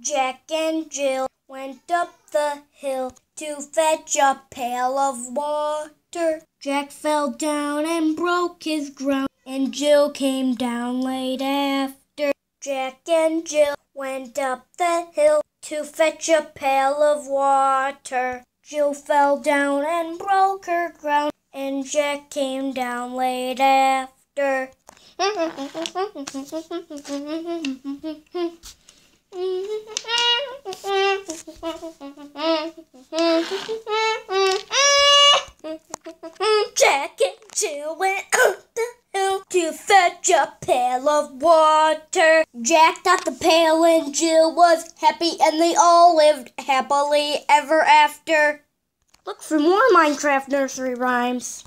Jack and Jill went up the hill to fetch a pail of water. Jack fell down and broke his ground, and Jill came down late after. Jack and Jill went up the hill to fetch a pail of water. Jill fell down and broke her ground, and Jack came down late after. Jack and Jill went up the hill to fetch a pail of water. Jack got the pail and Jill was happy and they all lived happily ever after. Look for more Minecraft nursery rhymes.